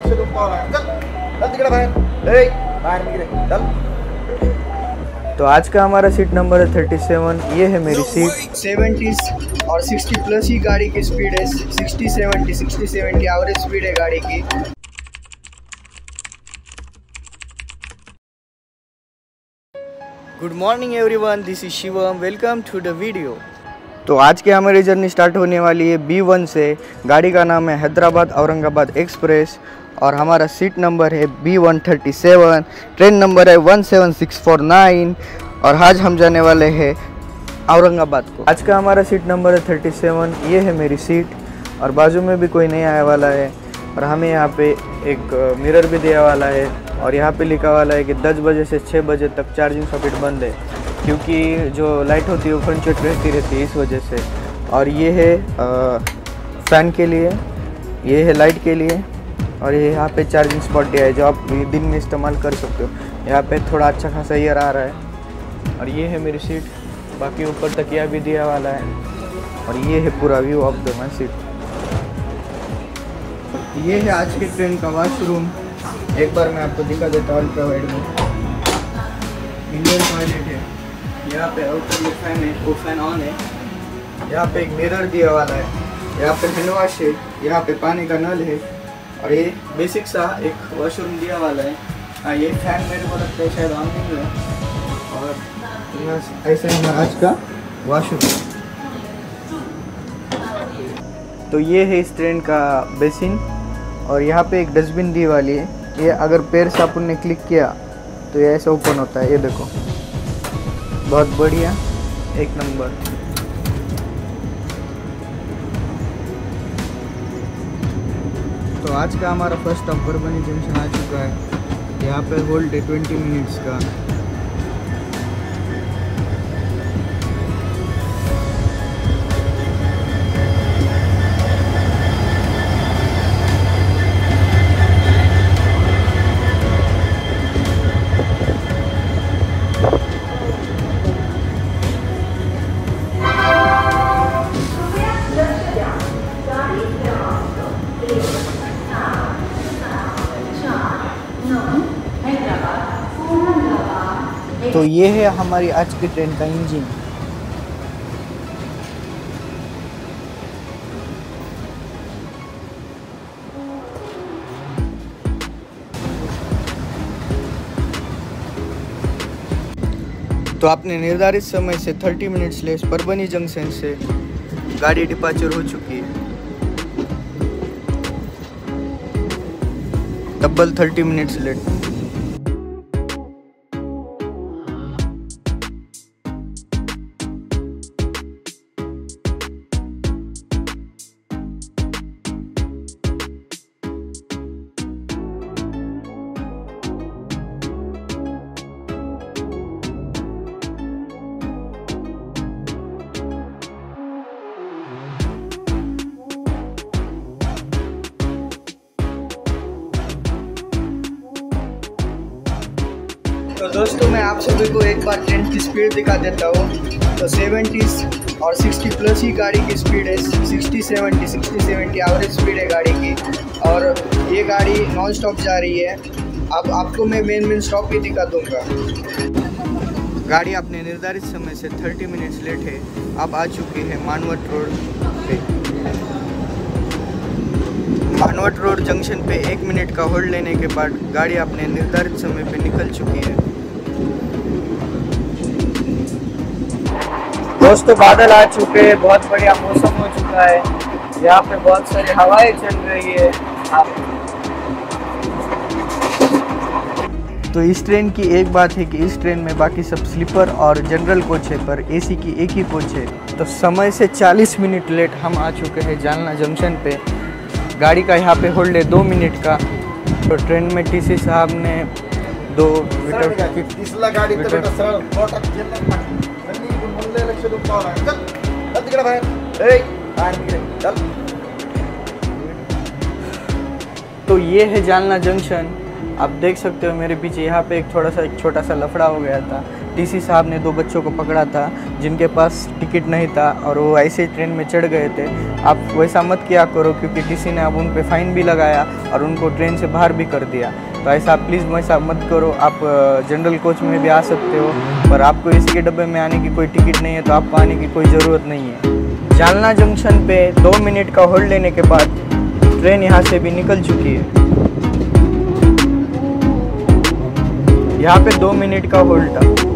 चल चल तिकडे बाहेर ए बाहेर निघ रे चल तो आज का हमारा सीट नंबर है थर्टी सेवन ये है मेरी सीट सेवेंटीज और सिक्सटी प्लस ही गाड़ी की स्पीड है. Sixty seventy sixty seventy average speed है गाड़ी की. Good morning everyone this is Shivam welcome to the video तो आज की हमारी जर्नी स्टार्ट होने वाली है बी वन से। गाड़ी का नाम है हैदराबाद औरंगाबाद एक्सप्रेस और हमारा सीट नंबर है B one thirty seven train number है one seven six four nine और आज हम जाने वाले हैं औरंगाबाद को। आज का हमारा सीट नंबर है थर्टी सेवन ये है मेरी सीट और बाजू में भी कोई नहीं आने वाला है और हमें यहाँ पे एक मिरर भी दिया वाला है। और यहाँ पे लिखा वाला है कि 10 बजे से 6 बजे तक चार्जिंग सॉकेट बंद है, क्योंकि जो लाइट होती है वो फ्रंट रहती रहती है इस वजह से। और ये है फ़ैन के लिए, ये है लाइट के लिए, और ये यहाँ पे चार्जिंग स्पॉट दिया है, जो आप दिन में इस्तेमाल कर सकते हो। यहाँ पे थोड़ा अच्छा खासा ईयर आ रहा है। और ये है मेरी सीट बाकी ऊपर तकिया भी दिया वाला है। और ये है पूरा view of the my seat ये है आज की ट्रेन का वॉशरूम एक बार मैं आपको दिखा देता हूँ में इंडियन टॉयलेट है यहाँ पे आउटर फ़ैन है, वो फ़ैन ऑन है। यहाँ पे एक मिरर दिया वाला है। यहाँ पे हैंड वॉश है, यहाँ पे पानी का नल है। और ये बेसिक सा एक वॉशरूम दिया वाला है। हाँ ये फ़ैन मेरे को लगता है शायद ऑन नहीं है। और ऐसा हमारा आज का वॉशरूम तो ये है इस ट्रेन का बेसिन और यहाँ पे एक डस्टबिन दी वाली है। ये अगर पैर से अपन ने क्लिक किया तो ये ऐसा ओपन होता है, ये देखो। बहुत बढ़िया। एक नंबर। तो आज का हमारा फ़र्स्ट अपर बनी जंक्शन आ चुका है। यहाँ पे होल्ड है ट्वेंटी मिनट्स का। तो ये है हमारी आज की ट्रेन का इंजन। तो आपने निर्धारित समय से 30 मिनट्स लेस परबनी जंक्शन से गाड़ी डिपार्चर हो चुकी है। Double 30 minutes late. दोस्तों, मैं आप सभी को एक बार ट्रेन की स्पीड दिखा देता हूँ। तो सेवेंटीज और सिक्सटी प्लस ही गाड़ी की स्पीड है। Sixty seventy sixty seventy average speed है गाड़ी की। और ये गाड़ी नॉन स्टॉप जा रही है। अब आपको मैं मेन मेन स्टॉप भी दिखा दूँगा। गाड़ी अपने निर्धारित समय से 30 मिनट्स लेट है। अब आ चुकी है मानवट रोड पे। मानवट रोड जंक्शन पे एक मिनट का होल्ड लेने के बाद गाड़ी अपने निर्धारित समय पे निकल चुकी है। दोस्तों बादल आ चुके हैं बहुत बढ़िया मौसम हो चुका है। यहाँ पे बहुत सारी हवाएँ चल रही है। आप तो इस ट्रेन की एक बात है कि इस ट्रेन में बाकी सब स्लीपर और जनरल कोच है पर एसी की एक ही कोच है। तो समय से 40 मिनट लेट हम आ चुके हैं जालना जंक्शन पे। गाड़ी का यहाँ पे होल्ड है दो मिनट का। तो ट्रेन में टीसी साहब ने दो मीटर तो ये है जालना जंक्शन। आप देख सकते हो मेरे पीछे यहाँ पे एक थोड़ा सा, एक छोटा सा लफड़ा हो गया था। टीसी साहब ने दो बच्चों को पकड़ा था, जिनके पास टिकट नहीं था और वो ऐसे ही ट्रेन में चढ़ गए थे। आप वैसा मत किया करो, क्योंकि टीसी ने अब उन पर फाइन भी लगाया और उनको ट्रेन से बाहर भी कर दिया। तो ऐसा प्लीज़ वैसा मत करो। आप जनरल कोच में भी आ सकते हो, पर आपको इसके डब्बे में आने की कोई टिकट नहीं है तो आपको आने की कोई ज़रूरत नहीं है। जालना जंक्शन पे दो मिनट का होल्ड लेने के बाद ट्रेन यहाँ से भी निकल चुकी है। यहाँ पे दो मिनट का होल्ड था।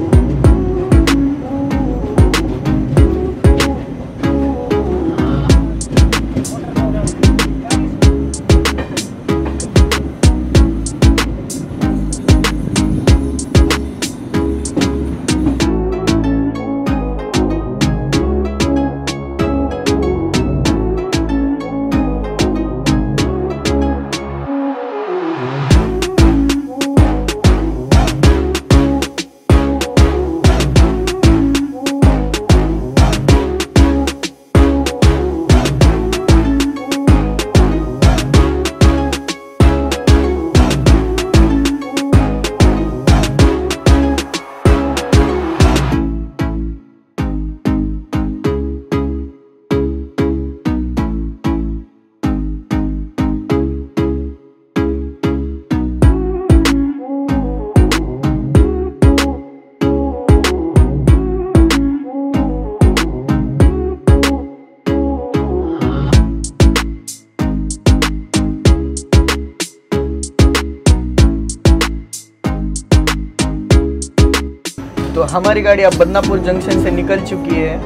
तो हमारी गाड़ी अब बदनापुर जंक्शन से निकल चुकी है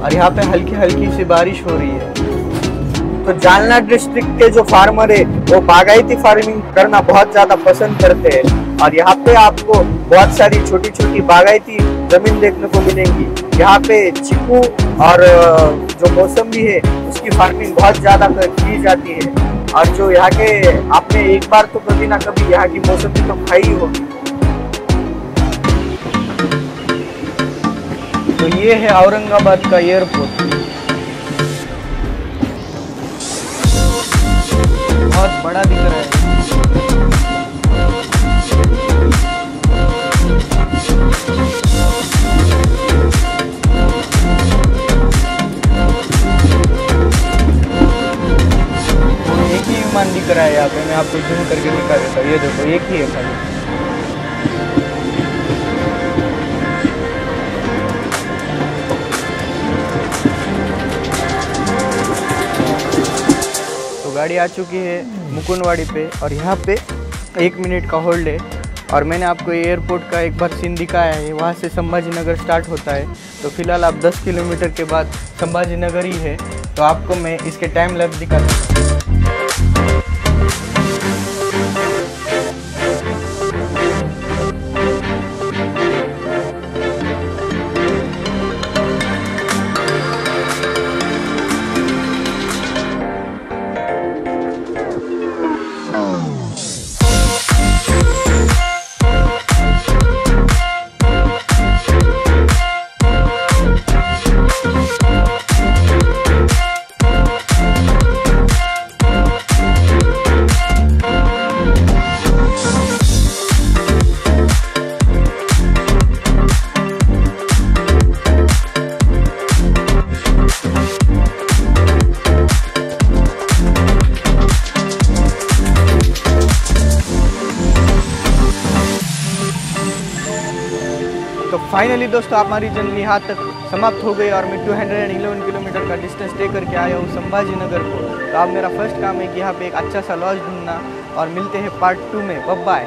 और यहाँ पे हल्की हल्की सी बारिश हो रही है। तो जालना डिस्ट्रिक्ट के जो फार्मर है, वो बागायती फ़ार्मिंग करना बहुत ज़्यादा पसंद करते हैं और यहाँ पे आपको बहुत सारी छोटी छोटी बागायती ज़मीन देखने को मिलेंगी। यहाँ पे चीकू और जो मौसमी है, उसकी फ़ार्मिंग बहुत ज़्यादा की जाती है। और जो यहाँ के, आपने एक बार तो कभी ना कभी यहाँ की मौसमी तो खाई होगी। तो ये है औरंगाबाद का एयरपोर्ट बहुत बड़ा दिख रहा है। एक ही विमान दिख रहा है यहाँ पे, मैं आपको जूम करके दिखा देता हूँ। ये देखो, एक ही है खाली। गाड़ी आ चुकी है मुकुंदवाड़ी पे और यहाँ पे एक मिनट का होल्ड है। और मैंने आपको एयरपोर्ट का एक बार सीन दिखाया है। वहाँ से संभाजी नगर स्टार्ट होता है। तो फ़िलहाल आप 10 किलोमीटर के बाद संभाजी नगर ही है। तो आपको मैं इसके टाइम लग दिखा हूँ। तो फाइनली दोस्तों, आप हमारी जर्नी यहाँ तक समाप्त हो गई और मैं 211 किलोमीटर का डिस्टेंस दे करके आया हूँ संभाजी नगर को। तो अब मेरा फ़र्स्ट काम है कि यहाँ पे एक अच्छा सा लॉज ढूंढना और मिलते हैं पार्ट टू में। बाय